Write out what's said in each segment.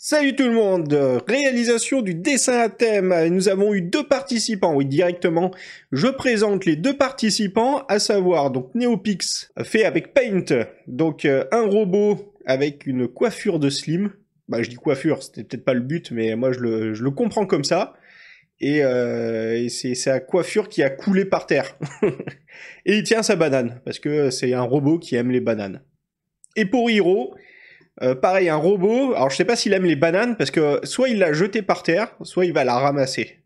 Salut tout le monde Réalisation du dessin à thème. Nous avons eu deux participants, oui directement. Je présente les deux participants, à savoir donc Neopix, fait avec Paint. Donc euh, un robot avec une coiffure de slim. Bah je dis coiffure, c'était peut-être pas le but, mais moi je le, comprends comme ça. Et, euh, et c'est sa coiffure qui a coulé par terre. et il tient sa banane, parce que c'est un robot qui aime les bananes. Et pour Hiro, euh, pareil, un robot, alors je sais pas s'il aime les bananes, parce que soit il l'a jeté par terre, soit il va la ramasser.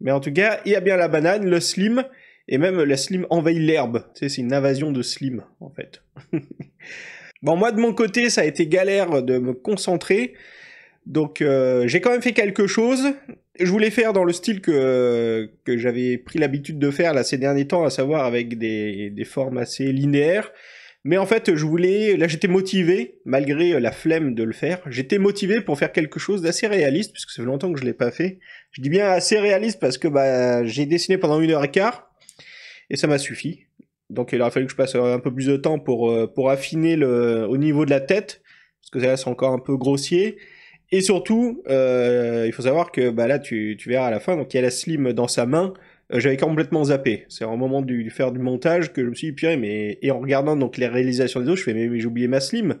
Mais en tout cas, il y a bien la banane, le slim, et même la slim envahit l'herbe. Tu sais, c'est une invasion de slim, en fait. bon, moi, de mon côté, ça a été galère de me concentrer. Donc, euh, j'ai quand même fait quelque chose. Je voulais faire dans le style que, que j'avais pris l'habitude de faire là ces derniers temps, à savoir avec des, des formes assez linéaires. Mais en fait, je voulais, là j'étais motivé, malgré la flemme de le faire, j'étais motivé pour faire quelque chose d'assez réaliste, puisque ça fait longtemps que je l'ai pas fait. Je dis bien assez réaliste parce que bah, j'ai dessiné pendant une heure et quart, et ça m'a suffi. Donc il aurait fallu que je passe un peu plus de temps pour, euh, pour affiner le, au niveau de la tête, parce que là c'est encore un peu grossier. Et surtout, euh, il faut savoir que bah, là tu, tu verras à la fin, donc il y a la slim dans sa main, euh, j'avais complètement zappé. C'est au moment du, faire du montage que je me suis dit, purée, mais, et en regardant donc les réalisations des autres, je fais, mais, j'ai oublié ma slim.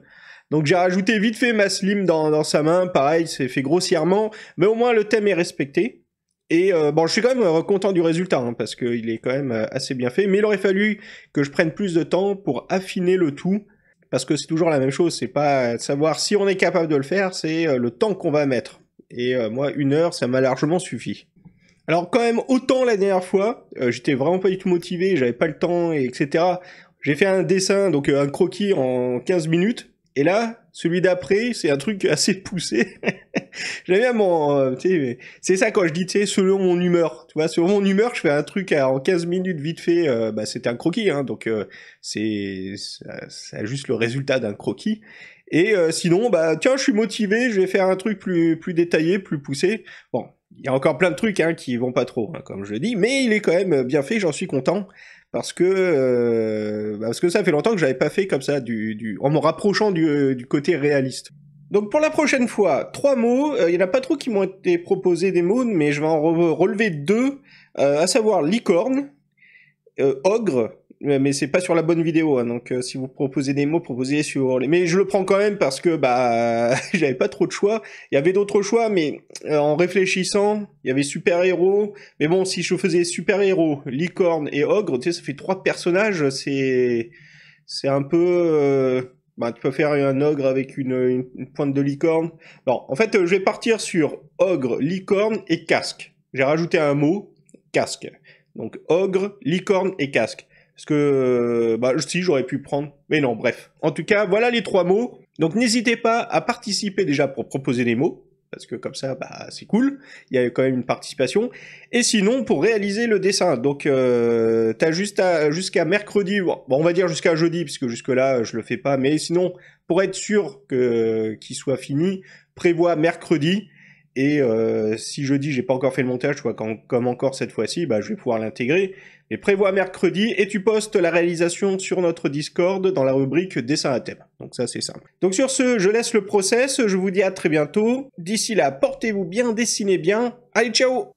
Donc j'ai rajouté vite fait ma slim dans, dans sa main, pareil, c'est fait grossièrement, mais au moins le thème est respecté. Et euh, bon, je suis quand même euh, content du résultat, hein, parce qu'il est quand même assez bien fait, mais il aurait fallu que je prenne plus de temps pour affiner le tout, parce que c'est toujours la même chose, c'est pas savoir si on est capable de le faire, c'est le temps qu'on va mettre. Et moi, une heure, ça m'a largement suffi. Alors quand même autant la dernière fois, euh, j'étais vraiment pas du tout motivé, j'avais pas le temps, et etc. J'ai fait un dessin, donc euh, un croquis en 15 minutes, et là, celui d'après, c'est un truc assez poussé. J'avais bien euh, c'est ça quand je dis, tu sais, selon mon humeur. Tu vois, selon mon humeur, je fais un truc en 15 minutes vite fait. bah, c'était un croquis, hein, donc c'est, ça, juste le résultat d'un croquis. Et sinon, bah, tiens, je suis motivé, je vais faire un truc plus, plus détaillé, plus poussé. Bon, il y a encore plein de trucs hein, qui vont pas trop, hein, comme je dis, mais il est quand même bien fait, j'en suis content, parce que euh, parce que ça fait longtemps que j'avais pas fait comme ça, en me rapprochant du, du, côté réaliste. Donc pour la prochaine fois, trois mots, euh, il y en a pas trop qui m'ont été proposés des mots, mais je vais en relever deux, euh, à savoir licorne, ogre mais c'est pas sur la bonne vidéo, hein, donc euh, si vous proposez des mots, proposez sur les... Mais je le prends quand même parce que bah j'avais pas trop de choix. Il y avait d'autres choix, mais euh, en réfléchissant, il y avait super-héros. Mais bon, si je faisais super-héros, licorne et ogre, tu sais, ça fait trois personnages, c'est... C'est un peu... Euh, bah, tu peux faire un ogre avec une, une pointe de licorne. Bon, en fait, je vais partir sur ogre, licorne et casque. J'ai rajouté un mot, casque. Donc ogre, licorne et casque. Parce que, euh, bah, si, j'aurais pu prendre. Mais non, bref. En tout cas, voilà les trois mots. Donc, n'hésitez pas à participer déjà pour proposer des mots. Parce que comme ça, bah, c'est cool. Il y a quand même une participation. Et sinon, pour réaliser le dessin. Donc, euh, t'as juste jusqu'à mercredi. Bon, on va dire jusqu'à jeudi, puisque jusque-là, je le fais pas. Mais sinon, pour être sûr qu'il soit fini, prévois mercredi. Et euh, si jeudi j'ai pas encore fait le montage, tu vois, comme encore cette fois-ci, bah, je vais pouvoir l'intégrer. Mais prévois mercredi et tu postes la réalisation sur notre Discord dans la rubrique dessin à thème. Donc ça c'est simple. Donc sur ce, je laisse le process, je vous dis à très bientôt. D'ici là, portez-vous bien, dessinez bien. Allez, ciao